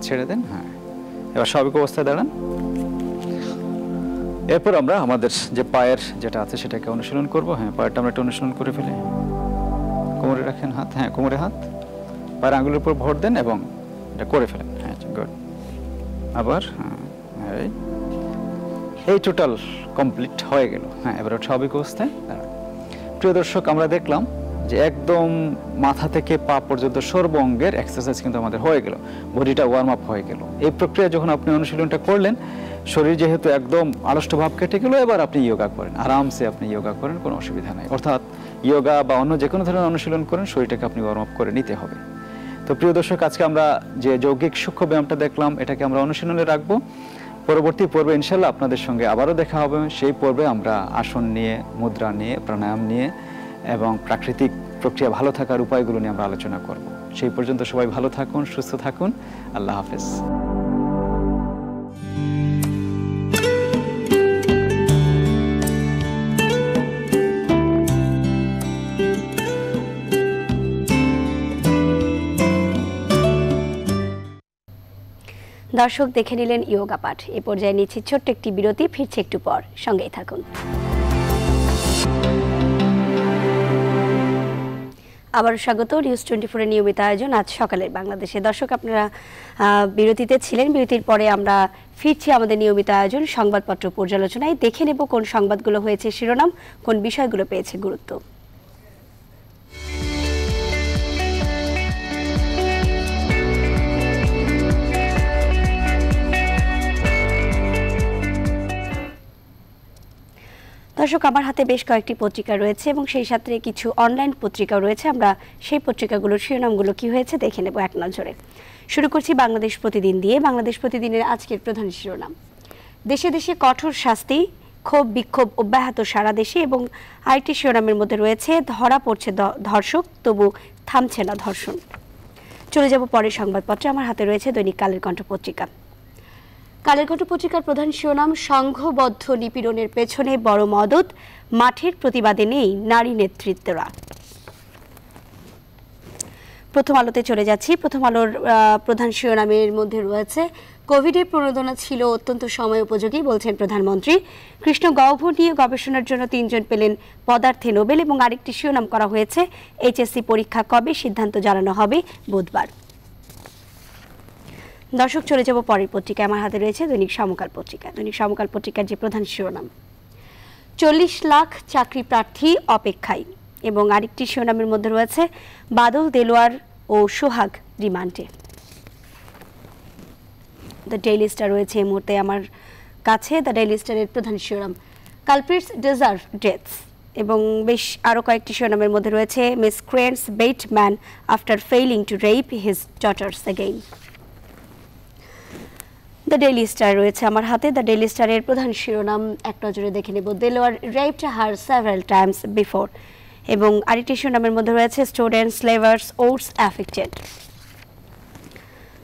ছেড়ে দেন হ্যাঁ। এবার স্বাভাবিক অবস্থায় দাঁড়ান। এরপর আমরা আমাদের যে পায়ের যেটা আছে সেটাকে অনুশীলন করব হ্যাঁ পায়েরটা আমরা একটু অনুশীলন করে ফেলি। কোমরে রাখেন হাত হ্যাঁ কোমরে হাত। পায়ের আঙুলের উপর ভর দেন এবং এটা করে ফেলেন হ্যাঁ গুড। আবার হ্যাঁ এই টোটাল কমপ্লিট হয়ে গেল হ্যাঁ এবার স্বাভাবিক অবস্থায় দাঁড়ান। প্রিয় দর্শক, আমরা দেখলাম যে একদম মাথা থেকে পা পর্যন্ত সর্ব অঙ্গের এক্সারসাইজ কিন্তু আমাদের হয়ে গেল। বডিটা ওয়ার্ম আপ হয়ে গেল। এই প্রক্রিয়া যখন আপনি অনুশীলনটা করলেন, শরীর যেহেতু একদম আলষ্ট ভাব কেটে গেল, এবার আপনি যোগা করেন। আরামসে আপনি যোগা করেন, কোনো অসুবিধা নাই। অর্থাৎ যোগা বা অন্য যে কোনো ধরনের অনুশীলন করেন, শরীরটাকে আপনি ওয়ার্ম আপ করে নিতে হবে। তো প্রিয় দর্শক, আজকে আমরা যে যৌগিক সূক্ষ্ম ব্যায়ামটা দেখলাম, এটাকে আমরা অনুশীলনে রাখব। পরবর্তী পর্বে ইনশাল্লাহ আপনাদের সঙ্গে আবারও দেখা হবে। সেই পর্বে আমরা আসন নিয়ে, মুদ্রা নিয়ে, প্রাণায়াম নিয়ে এবং প্রাকৃতিক প্রক্রিয়া ভালো থাকার উপায়গুলো নিয়ে আমরা আলোচনা করব। সেই পর্যন্ত সবাই ভালো থাকুন, সুস্থ থাকুন। আল্লাহ হাফেজ। দর্শক দেখে নিলেন ইয়োগা পাঠ। এ পর্যায়ে নিচ্ছি ছোট্ট একটি বিরতি, ফিরছে একটু পর। সঙ্গেই থাকুন। আবার স্বাগত। নিউজ টোয়েন্টি ফোরের নিয়মিত আয়োজন আজ সকালের বাংলাদেশে। দর্শক, আপনারা বিরতিতে ছিলেন। বিরতির পরে আমরা ফিরছি আমাদের নিয়মিত আয়োজন, সংবাদপত্র পর্যালোচনায়। দেখে নেব কোন সংবাদগুলো হয়েছে, শিরোনাম, কোন বিষয়গুলো পেয়েছে গুরুত্ব। দর্শক, আমার হাতে বেশ কয়েকটি পত্রিকা রয়েছে এবং সেই সাথে কিছু অনলাইন পত্রিকাও রয়েছে। আমরা সেই পত্রিকাগুলোর শিরোনামগুলো কি হয়েছে দেখে নেব এক নজরে। শুরু করছি বাংলাদেশ প্রতিদিন দিয়ে। বাংলাদেশ প্রতিদিনের আজকের প্রধান শিরোনাম। দেশে দেশে কঠোর শাস্তি, ক্ষোভ, বিক্ষোভ অব্যাহত সারা দেশে এবং আরেকটি শিরোনামের মধ্যে রয়েছে, ধরা পড়ছে ধর্ষক, তবু থামছে না ধর্ষণ। চলে যাব পরের সংবাদপত্রে। আমার হাতে রয়েছে দৈনিক কালের কণ্ঠ পত্রিকা কালের কণ্ঠ পত্রিকার প্রধান শিরোনাম, সংঘবদ্ধ নিপীড়নের পেছনে বড় মদত, মাঠের প্রতিবাদে নেই নারী নেতৃত্বরা। প্রথম আলোতে চলে যাচ্ছি। প্রথম আলোর প্রধান শিরোনামের মধ্যে রয়েছে কোভিডের প্রণোদনা ছিল অত্যন্ত সময় উপযোগী, বলছেন প্রধানমন্ত্রী। কৃষ্ণ গহ্বর নিয়ে গবেষণার জন্য তিনজন পেলেন পদার্থে নোবেল এবং আরেকটি শিরোনাম করা হয়েছে, এইচএসসি পরীক্ষা কবে সিদ্ধান্ত জানানো হবে বুধবার। দর্শক, চলে যাব পরের পত্রিকা আমার হাতে রয়েছে দৈনিক সমকাল পত্রিকা। দৈনিক সমকাল পত্রিকার যে প্রধান শিরোনাম। চল্লিশ লাখ চাকরি প্রার্থী অপেক্ষায়। এবং আরেকটি শিরোনামের মধ্যে রয়েছে বাদল, দেলোয়ার ও সোহাগ রিমান্ডে। দ্য ডেইলি স্টার রয়েছে এই মুহূর্তে আমার কাছে। দ্য ডেইলি স্টারের প্রধান শিরোনাম কালপ্রিটস ডিজার্ভ ডেথস এবং বেশ আরও কয়েকটি শিরোনামের মধ্যে রয়েছে miss Cairns bet man after failing to rape his daughters again the Daily Star রয়েছে আমার হাতে। দ্য ডেইলি স্টারের প্রধান শিরোনাম এক নজরে দেখে নেব। Delwar raped her several times before এবং আরেকটি শিরোনামের মধ্যে রয়েছে স্টুডেন্টস লেভার্স ওটস অ্যাফেক্টেড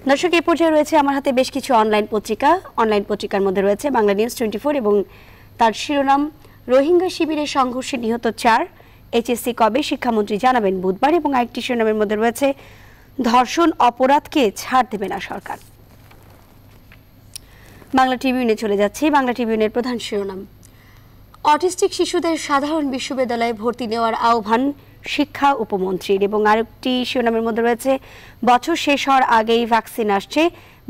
দর্শক, এই পর্যায়ে রয়েছে আমার হাতে বেশ কিছু অনলাইন পত্রিকা। অনলাইন পত্রিকার মধ্যে রয়েছে বাংলা নিউজ টোয়েন্টি ফোর এবং তার শিরোনাম, রোহিঙ্গা শিবিরের সংঘর্ষে নিহত চার। এইচএসসি কবে? শিক্ষামন্ত্রী জানাবেন বুধবার। এবং আরেকটি শিরোনামের মধ্যে রয়েছে, ধর্ষণ অপরাধকে ছাড় দেবে না সরকার। বাংলা ট্রিবিউনে চলে যাচ্ছি। বাংলা ট্রিবিউনের প্রধান শিরোনাম। অটিস্টিক শিশুদের সাধারণ বিশ্ববিদ্যালয়ে ভর্তি নেওয়ার আহ্বান শিক্ষা উপমন্ত্রীর। এবং আরেকটি শিরোনামের মধ্যে রয়েছে, বছর শেষ হওয়ার আগেই ভ্যাকসিন আসছে,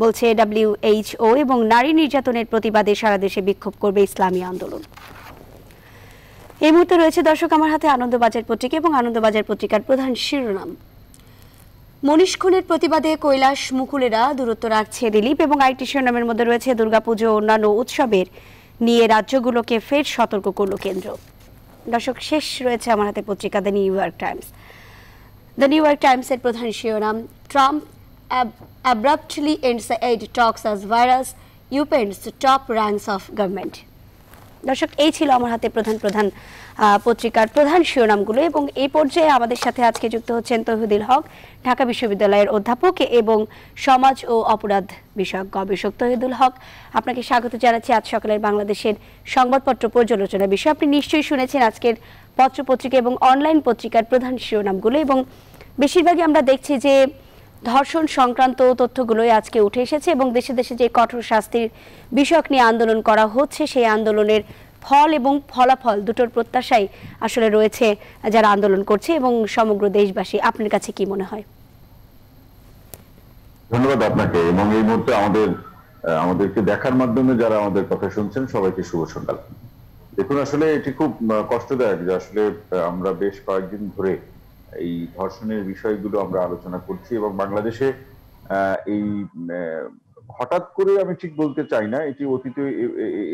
বলছে ডাব্লিউএইচও এবং নারী নির্যাতনের প্রতিবাদে সারা দেশে বিক্ষোভ করবে ইসলামী আন্দোলন। এই মুহূর্তে রয়েছে দর্শক, আমার হাতে আনন্দবাজার পত্রিকা এবং আনন্দবাজার পত্রিকার প্রধান শিরোনাম। মনীষ খুনের প্রতিবাদে কৈলাস মুকুলেরা দূরত্ব রাখছে দিলীপ এবং আইটি শিরোনামের মধ্যে রয়েছে দুর্গাপুজো অন্যান্য উৎসবের। নিয়ে রাজ্যগুলোকে ফের সতর্ক করল কেন্দ্র। দর্শক, শেষ রয়েছে আমার হাতে পত্রিকা the New York Times. The New York টাইমসের প্রধান শিরোনাম, Trump abruptly ends aid talks as virus upends top ranks of government দর্শক, এই ছিল আমার হাতে প্রধান প্রধান পত্রিকার প্রধান শিরোনামগুলো এবং এই পর্যায়ে আমাদের সাথে আজকে যুক্ত হচ্ছেন তহিদুল হক, ঢাকা বিশ্ববিদ্যালয়ের অধ্যাপক এবং সমাজ ও অপরাধ বিষয়ক গবেষক তহিদুল হক। আপনাকে স্বাগত জানাচ্ছি আজ সকালের বাংলাদেশের সংবাদপত্র পর্যালোচনা বিষয়। আপনি নিশ্চয়ই শুনেছেন আজকের পত্রপত্রিকা এবং অনলাইন পত্রিকার প্রধান শিরোনামগুলো এবং বেশিরভাগই আমরা দেখছি যে ধর্ষণ সংক্রান্ত তথ্যগুলোই আজকে উঠে এসেছে এবং দেশে দেশে যে কঠোর শাস্তির বিষয়ক নিয়ে আন্দোলন করা হচ্ছে, সেই আন্দোলনের ফল এবং ফলাফল দুটোর প্রত্যাশাই আসলে রয়েছে যারা আন্দোলন করছে এবং সমগ্র দেশবাসী। আপনার কাছে কি মনে হয়? ধন্যবাদ আপনাকে এবং এই মুহূর্তে আমাদের আমাদেরকে দেখার মাধ্যমে যারা আমাদের কথা শুনছেন, সবাইকে শুভ সকাল দেখুন, আসলে এটি খুব কষ্টদায়ক যে আসলে আমরা বেশ কয়েকদিন ধরে এই ধর্ষণের বিষয়গুলো আমরা আলোচনা করছি এবং বাংলাদেশে এই হঠাৎ করে আমি ঠিক বলতে চাই না, এটি অতীতে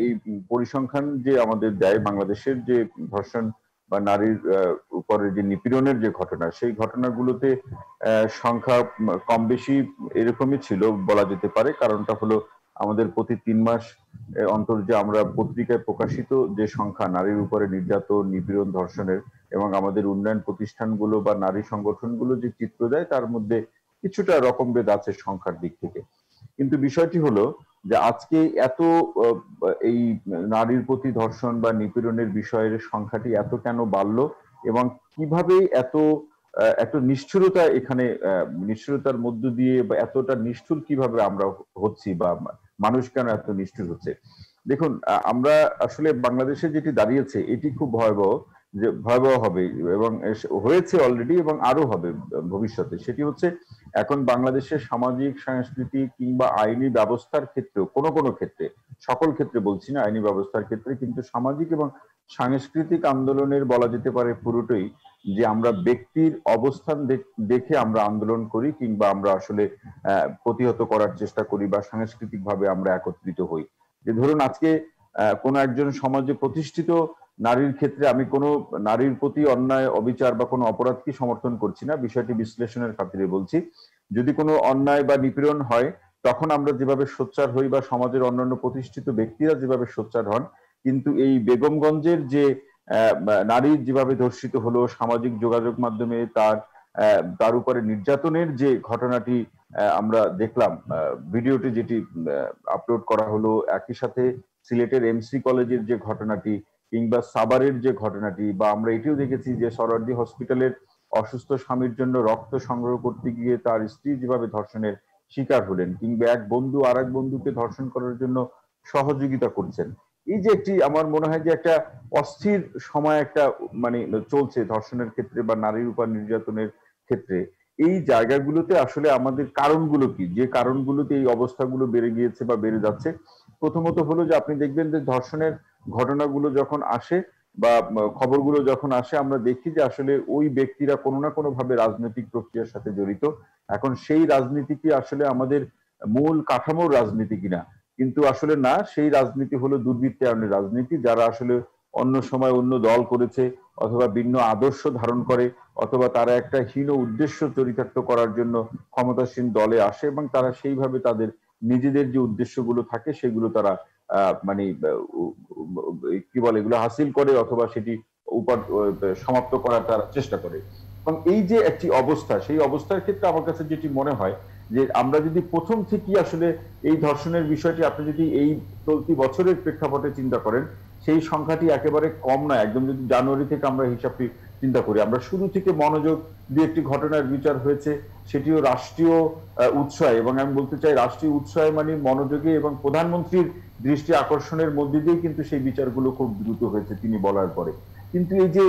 এই পরিসংখ্যান যে আমাদের দেয় বাংলাদেশের যে ধর্ষণ বা নারীর উপরে যে নিপীড়নের যে ঘটনা, সেই ঘটনাগুলোতে সংখ্যা কম বেশি এরকমই ছিল বলা যেতে পারে। কারণটা হলো আমাদের প্রতি তিন মাস অন্তর যে আমরা পত্রিকায় প্রকাশিত যে সংখ্যা, নারীর উপরে নির্যাতন, নিপীড়ন, ধর্ষণের এবং আমাদের উন্নয়ন প্রতিষ্ঠানগুলো বা নারী সংগঠনগুলো যে চিত্র দেয়, তার মধ্যে কিছুটা রকমভেদ আছে সংখ্যার দিক থেকে। কিন্তু বিষয়টি হলো যে আজকে এত এই নারীর প্রতি ধর্ষণ বা নিপীড়নের বিষয়ের সংখ্যাটি এত কেন বাড়লো এবং কীভাবে এত এত নিষ্ঠুরতা এখানে নিষ্ঠুরতার মধ্য দিয়ে বা এতটা নিষ্ঠুর কীভাবে আমরা হচ্ছি বা মানুষ কেন এত নিষ্ঠুর হচ্ছে? দেখুন আমরা আসলে বাংলাদেশে যেটি দাঁড়িয়েছে, এটি খুব ভয়াবহ যে ভয়াবহ হবে এবং হয়েছে অলরেডি এবং আরও হবে ভবিষ্যতে। সেটি হচ্ছে এখন বাংলাদেশের সামাজিক, সাংস্কৃতিক কিংবা আইনি ব্যবস্থার ক্ষেত্রেও, কোনো কোনো ক্ষেত্রে, সকল ক্ষেত্রে বলছি না আইনি ব্যবস্থার ক্ষেত্রে, কিন্তু সামাজিক এবং সাংস্কৃতিক আন্দোলনের বলা যেতে পারে পুরোটাই যে আমরা ব্যক্তির অবস্থান দেখ- আমরা আন্দোলন করি কিংবা আমরা আসলে প্রতিহত করার চেষ্টা করি বা সাংস্কৃতিক ভাবে আমরা একত্রিত হই। যে ধরুন আজকে কোনো একজন সমাজে প্রতিষ্ঠিত নারীর ক্ষেত্রে আমি কোনো নারীর প্রতি অন্যায়, অবিচার বা কোনো অপরাধকে সমর্থন করছি না। বিষয়টি বিশ্লেষণের খাতিরে বলছি। যদি কোনো অন্যায় বা নিপীড়ন হয়, তখন আমরা যেভাবে সোচ্চার হই বা সমাজের অন্যান্য প্রতিষ্ঠিত ব্যক্তিরা যেভাবে সোচ্চার হন, কিন্তু এই বেগমগঞ্জের যে নারী যেভাবে ধর্ষিত হলো, সামাজিক যোগাযোগ মাধ্যমে তার তার উপরে নির্যাতনের যে ঘটনাটি আমরা দেখলাম ভিডিওটি যেটি আপলোড করা হলো, একই সাথে সিলেটের এমসি কলেজের যে ঘটনাটি কিংবা সাবারের যে ঘটনাটি বা আমরা এটিও দেখেছি যে সরার্দি হসপিটালের অসুস্থ স্বামীর জন্য রক্ত সংগ্রহ করতে গিয়ে তার স্ত্রী যেভাবে ধর্ষণের শিকার হলেন কিংবা এক বন্ধু আর এক বন্ধুকে ধর্ষণ করার জন্য সহযোগিতা করছেন। এই যে একটি আমার মনে হয় যে একটা অস্থির সময় একটা মানে চলছে ধর্ষণের ক্ষেত্রে বা নারীর উপর নির্যাতনের ক্ষেত্রে, এই জায়গাগুলোতে আসলে আমাদের কারণগুলো কি? যে কারণগুলোতে এই অবস্থাগুলো বেড়ে গিয়েছে বা বেড়ে যাচ্ছে, প্রথমত হলো যে আপনি দেখবেন যে ধর্ষণের ঘটনাগুলো যখন আসে বা খবরগুলো যখন আসে, আমরা দেখি যে আসলে ওই ব্যক্তিরা কোনো না কোনো ভাবে রাজনৈতিক প্রক্রিয়ার সাথে জড়িত। এখন সেই রাজনীতি কি আসলে আমাদের মূল কাঠামোর রাজনীতি কিনা? কিন্তু আসলে না, সেই রাজনীতি হলো দুর্বৃত্তায়নের রাজনীতি, যারা আসলে অন্য সময় অন্য দল করেছে অথবা ভিন্ন আদর্শ ধারণ করে, অথবা তারা একটা হীন উদ্দেশ্য চরিতার্থ করার জন্য ক্ষমতাসীন দলে আসে এবং তারা সেইভাবে তাদের নিজেদের যে উদ্দেশ্যগুলো থাকে, সেগুলো তারা মানে কি বলে, এগুলো হাসিল করে অথবা সেটি উপর সমাপ্ত করার তারা চেষ্টা করে। এবং এই যে একটি অবস্থা, সেই অবস্থার ক্ষেত্রে আমার কাছে যেটি মনে হয় যে আমরা যদি প্রথম থেকেই আসলে এই ধর্ষণের বিষয়টি, আপনি যদি এই চলতি বছরের প্রেক্ষাপটে চিন্তা করেন, সেই সংখ্যাটি একেবারে কম নয়। একদম যদি জানুয়ারি থেকে আমরা হিসাবটি চিন্তা করি, আমরা শুরু থেকে মনোযোগ দিয়ে একটি ঘটনার বিচার হয়েছে, সেটিও রাষ্ট্রীয় উৎসয় এবং আমি বলতে চাই, রাষ্ট্রীয় উৎসয় মানে মনোযোগে এবং প্রধানমন্ত্রীর দৃষ্টি আকর্ষণের মধ্যে দিয়ে কিন্তু সেই বিচারগুলো খুব দ্রুত হয়েছে, তিনি বলার পরে। কিন্তু এই যে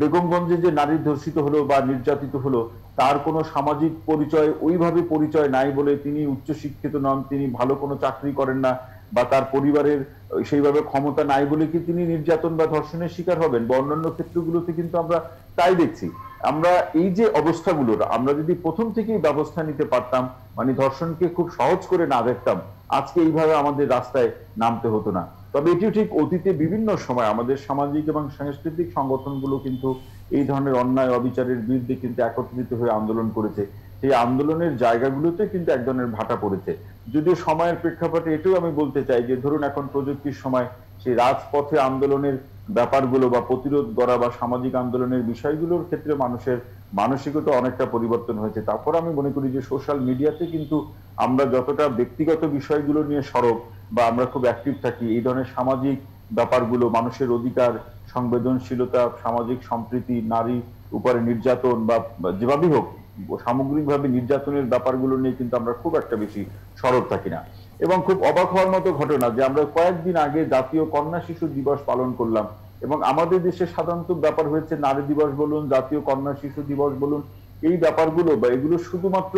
বেগমগঞ্জে যে নারী ধর্ষিত হলো বা নির্যাতিত হলো, তার কোনো সামাজিক পরিচয়, ওইভাবে পরিচয় নাই বলে তিনি উচ্চশিক্ষিত নন, তিনি ভালো কোনো চাকরি করেন না, বা তার পরিবারের সেইভাবে ক্ষমতা নাই বলে কি তিনি নির্যাতন বা ধর্ষণের শিকার হবেন? বা অন্যান্য ক্ষেত্রগুলোতে কিন্তু আমরা তাই দেখছি। আমরা এই যে অবস্থাগুলো, আমরা যদি প্রথম থেকেই ব্যবস্থা নিতে পারতাম মানে ধর্ষণকে খুব সহজ করে না দেখতাম, আজকে এইভাবে আমাদের রাস্তায় নামতে হতো না। তবে এটিও ঠিক অতীতে বিভিন্ন সময় আমাদের সামাজিক এবং সাংস্কৃতিক সংগঠনগুলো কিন্তু এই ধরনের অন্যায়, অবিচারের বিরুদ্ধে কিন্তু একত্রিত হয়ে আন্দোলন করেছে। সেই আন্দোলনের জায়গাগুলোতে কিন্তু এক ধরনের ভাটা পড়েছে। যদিও সময়ের প্রেক্ষাপটে এটাও আমি বলতে চাই যে, ধরুন এখন প্রযুক্তির সময় সেই রাজপথে আন্দোলনের ব্যাপারগুলো বা প্রতিরোধ করা বা সামাজিক আন্দোলনের বিষয়গুলোর ক্ষেত্রে মানুষের মানসিকতা অনেকটা পরিবর্তন হয়েছে। তারপর আমি মনে করি যে সোশ্যাল মিডিয়াতে কিন্তু আমরা যতটা ব্যক্তিগত বিষয়গুলো নিয়ে সরব বা আমরা খুব অ্যাক্টিভ থাকি, এই ধরনের সামাজিক ব্যাপারগুলো, মানুষের অধিকার, সংবেদনশীলতা, সামাজিক সম্প্রীতি, নারী উপরে নির্যাতন বা যেভাবেই হোক, সামগ্রিকভাবে নির্যাতনের ব্যাপারগুলো নিয়ে কিন্তু আমরা খুব একটা বেশি সরব থাকি না। এবং খুব অবাক হওয়ার মতো ঘটনা যে আমরা কয়েকদিন আগে জাতীয় কন্যা শিশু দিবস পালন করলাম এবং আমাদের দেশে সাধারণত ব্যাপার হয়েছে নারী দিবস বলুন, জাতীয় কন্যা শিশু দিবস বলুন, এই ব্যাপারগুলো বা এগুলো শুধুমাত্র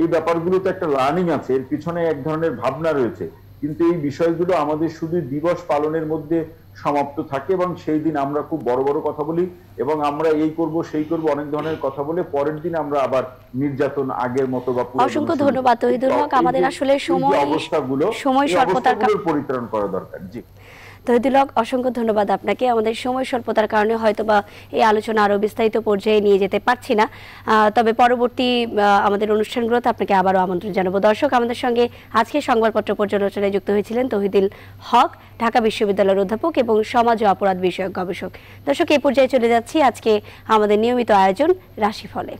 এই ব্যাপারগুলোতে একটা লার্নিং আছে, এর পিছনে এক ধরনের ভাবনা রয়েছে। কিন্তু এই বিষয়গুলো আমাদের শুধু দিবস পালনের মধ্যে সমাপ্ত থাকে এবং সেই দিন আমরা খুব বড় বড় কথা বলি এবং আমরা এই করব সেই করব অনেক ধরনের কথা বলে পরের দিন আমরা আবার নির্যাতন আগের মতো বা অসংখ্য ধন্যবাদ তহিদুল হক। আমাদের আসলে সময়- অবস্থাগুলো সময় স্বল্পতার পরিত্রাণ করা দরকার জি তহিদুল হক, অসংখ্য ধন্যবাদ আপনাকে। আমাদের সময় স্বল্পতার কারণে হয়তোবা এই আলোচনা আরও বিস্তারিত পর্যায়ে নিয়ে যেতে পারছি না। তবে পরবর্তী আমাদের অনুষ্ঠানগুলোতে আপনাকে আবারও আমন্ত্রণ জানাব। দর্শক, আমাদের সঙ্গে আজকে সংবাদপত্র পর্যালোচনায় যুক্ত হয়েছিলেন তহিদুল হক, ঢাকা বিশ্ববিদ্যালয়ের অধ্যাপক এবং সমাজ ও অপরাধ বিষয়ক গবেষক। দর্শক এই পর্যায়ে চলে যাচ্ছি আজকে আমাদের নিয়মিত আয়োজন রাশিফলে।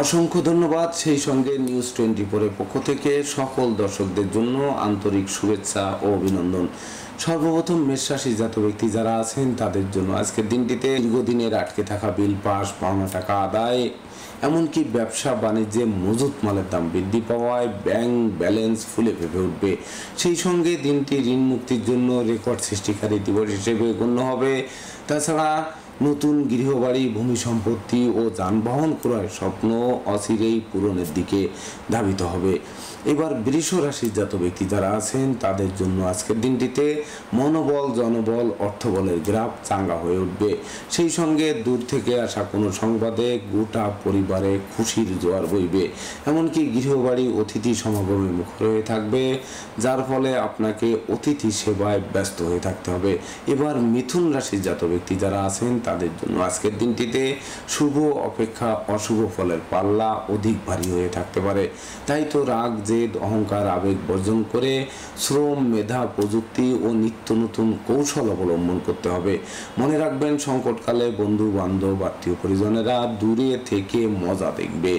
অসংখ্য ধন্যবাদ সেই সঙ্গে নিউজ টোয়েন্টি ফোরের পক্ষ থেকে সকল দর্শকদের জন্য আন্তরিক শুভেচ্ছা ও অভিনন্দন। সর্বপ্রথম মেষরাশি জাত ব্যক্তি যারা আছেন, তাদের জন্য আজকের দিনটিতে দীর্ঘদিনের আটকে থাকা বিল পাস, পাওনা টাকা আদায়, এমনকি ব্যবসা, বাণিজ্যে মজুত মালের দাম বৃদ্ধি পাওয়ায় ব্যাংক ব্যালেন্স ফুলে ফেপে উঠবে। সেই সঙ্গে দিনটি ঋণ মুক্তির জন্য রেকর্ড সৃষ্টিকারী দিবস হিসেবে গণ্য হবে। তাছাড়া নতুন গৃহবাড়ি ভূমি সম্পত্তি ও যানবাহন ক্রয়ের স্বপ্ন অচিরেই পূরণের দিকে ধাবিত হবে। এবার বৃষ রাশির জাত ব্যক্তি যারা আছেন, তাদের জন্য আজকের দিনটিতে মনোবল, জনবল, অর্থবলের গ্রাফ চাঙ্গা হয়ে উঠবে। সেই সঙ্গে দূর থেকে আসা কোনো সংবাদে গোটা পরিবারে খুশির জোয়ার বইবে। এমনকি গৃহবাড়ি অতিথি সমাগমে মুখর হয়ে থাকবে, যার ফলে আপনাকে অতিথি সেবায় ব্যস্ত হয়ে থাকতে হবে। এবার মিথুন রাশির জাত ব্যক্তি যারা আছেন, তাদের জন্য আজকের দিনটিতে শুভ অপেক্ষা, অশুভ ফলের পাল্লা অধিক ভারী হয়ে থাকতে পারে। তাই তো রাগ জেদ, অহংকার, আবেগ বর্জন করে শ্রম, মেধা, প্রযুক্তি ও নিত্য নতুন কৌশল অবলম্বন করতে হবে। মনে রাখবেন, সংকটকালে বন্ধু বান্ধব আত্মীয় পরিজনেরা দূরে থেকে মজা দেখবে।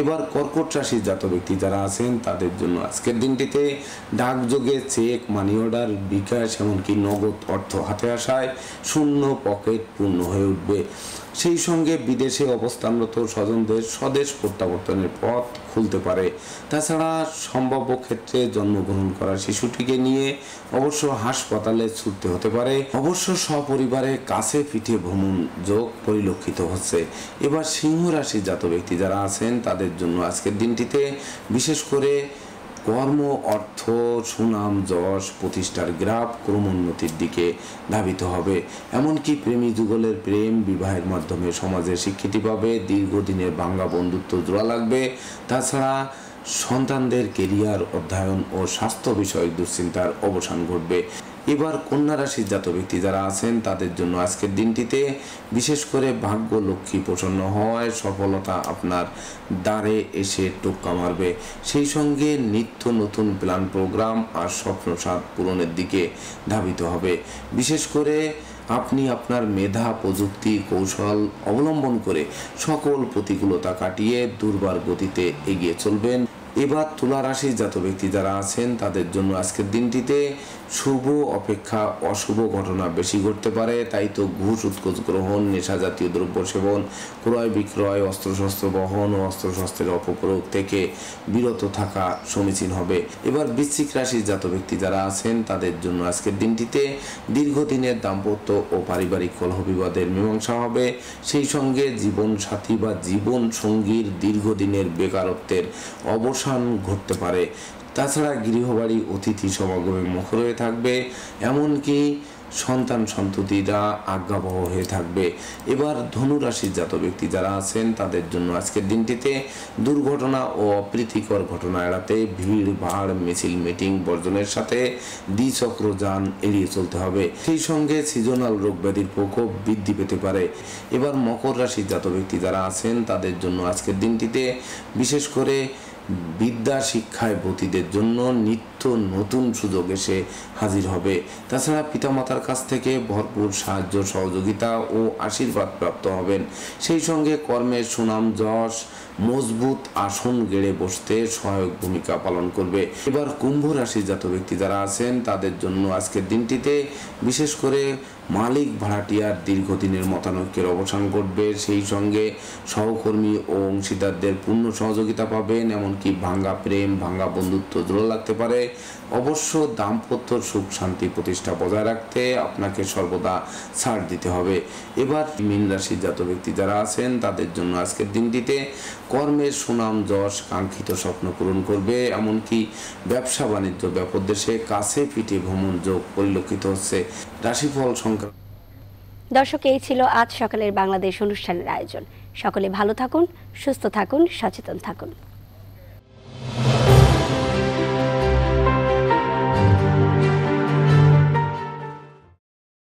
এবার কর্কট রাশির জাত ব্যক্তি যারা আছেন, তাদের জন্য আজকের দিনটিতে ডাকযোগে চেক মানি অর্ডার বিকাশ, এমনকি নগদ অর্থ হাতে আসায় শূন্য পকেট পূর্ণ হয়ে উঠবে। সেই সঙ্গে বিদেশে অবস্থানরত স্বজনদের স্বদেশ প্রত্যাবর্তনের পথ খুলতে পারে। তাছাড়া সম্ভাব্য ক্ষেত্রে জন্মগ্রহণ করা শিশুটিকে নিয়ে অবশ্য হাসপাতালে ছুটতে হতে পারে। অবশ্য সপরিবারে কাছে পিঠে ভ্রমণ যোগ পরিলক্ষিত হচ্ছে। এবার সিংহ রাশির জাত ব্যক্তি যারা আছেন, তাদের জন্য আজকের দিনটিতে বিশেষ করে কর্ম, অর্থ, সুনাম, যশ প্রতিষ্ঠার গ্রাফ ক্রমোন্নতির দিকে ধাবিত হবে। এমনকি প্রেমী যুগলের প্রেম বিবাহের মাধ্যমে সমাজে স্বীকৃতি পাবে, দীর্ঘদিনের বাংলা বন্ধুত্ব জোড়া লাগবে। তাছাড়া সন্তানদের কেরিয়ার, অধ্যয়ন ও স্বাস্থ্য বিষয়ক দুশ্চিন্তার অবসান ঘটবে। এবার কন্যা রাশির জাত ব্যক্তি যারা আছেন, তাদের জন্য আজকের দিনটিতে বিশেষ করে ভাগ্য লক্ষ্মী প্রসন্ন হওয়ায় সফলতা আপনার দ্বারে এসে টোক্কা মারবে। সেই সঙ্গে নিত্য নতুন প্ল্যান প্রোগ্রাম আর স্বপ্ন স্বাদ পূরণের দিকে ধাবিত হবে। বিশেষ করে আপনি আপনার মেধা, প্রযুক্তি, কৌশল অবলম্বন করে সকল প্রতিকূলতা কাটিয়ে দুর্বার গতিতে এগিয়ে চলবেন। এবার তুলা রাশির জাত ব্যক্তি যারা আছেন, তাদের জন্য আজকের দিনটিতে শুভ অপেক্ষা অশুভ ঘটনা বেশি ঘটতে পারে। তাই তো ঘুষ, উৎকোচ গ্রহণ, নেশা জাতীয় দ্রব্য সেবন, ক্রয় বিক্রয়, অস্ত্রশস্ত্র বহন ও অস্ত্রশস্ত্রের অপপ্রয়োগ থেকে বিরত থাকা সমীচীন হবে। এবার বৃশ্চিক রাশির জাত ব্যক্তি যারা আছেন, তাদের জন্য আজকের দিনটিতে দীর্ঘদিনের দাম্পত্য ও পারিবারিক কলহ বিবাদের মীমাংসা হবে। সেই সঙ্গে জীবন সাথী বা জীবন সঙ্গীর দীর্ঘদিনের বেকারত্বের অবসান ঘটতে পারে। তাছাড়া গৃহবাড়ি অতিথি সমাগমে মুখর হয়ে থাকবে, এমনকি সন্তান সন্ততিরা আজ্ঞাবহ হয়ে থাকবে। এবার ধনু রাশির জাত ব্যক্তি যারা আছেন, তাদের জন্য আজকের দিনটিতে দুর্ঘটনা ও অপ্রীতিকর ঘটনা এড়াতে ভিড়, ভাড়, মিছিল, মিটিং, বর্জনের সাথে দ্বিচক্র যান এড়িয়ে চলতে হবে। সেই সঙ্গে সিজনাল রোগ ব্যাধির প্রকোপ বৃদ্ধি পেতে পারে। এবার মকর রাশির জাত ব্যক্তি যারা আছেন, তাদের জন্য আজকের দিনটিতে বিশেষ করে বিদ্যা শিক্ষায় ব্রতীদের জন্য নিত্য নতুন সুযোগ এসে হাজির হবে। তাছাড়া পিতামাতার কাছ থেকে ভরপুর সাহায্য, সহযোগিতা ও আশীর্বাদ প্রাপ্ত হবেন। সেই সঙ্গে কর্মের সুনাম, যশ, মজবুত আসন গেড়ে বসতে সহায়ক ভূমিকা পালন করবে। এবার কুম্ভ রাশির জাত ব্যক্তি যারা আছেন, তাদের জন্য আজকের দিনটিতে বিশেষ করে মালিক ভাড়াটিয়ার দীর্ঘদিনের মতানৈক্যের অবসান ঘটবে। সেই সঙ্গে সহকর্মী ও অংশীদারদের পূর্ণ সহযোগিতা পাবেন, এমনকি ভাঙ্গা প্রেম ভাঙ্গা বন্ধুত্ব দূর লাগতে পারে। অবশ্য দাম্পত্য সুখ শান্তি প্রতিষ্ঠা বজায় রাখতে আপনাকে সর্বদা ছাড় দিতে হবে। এবার মীন রাশির জাত ব্যক্তি যারা আছেন, তাদের জন্য আজকের দিনটিতে কর্মের সুনাম, যশ, কাঙ্ক্ষিত স্বপ্ন পূরণ করবে। এমনকি ব্যবসা, বাণিজ্য, ব্যাপক দেশে কাছে পিঠে ভ্রমণ যোগ পরিলক্ষিত হচ্ছে। রাশিফল সংক্রান্ত দর্শক, এই ছিল আজ সকালের বাংলাদেশ অনুষ্ঠানের আয়োজন। সকলে ভালো থাকুন, সুস্থ থাকুন, সচেতন থাকুন।